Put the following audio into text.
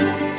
Bye.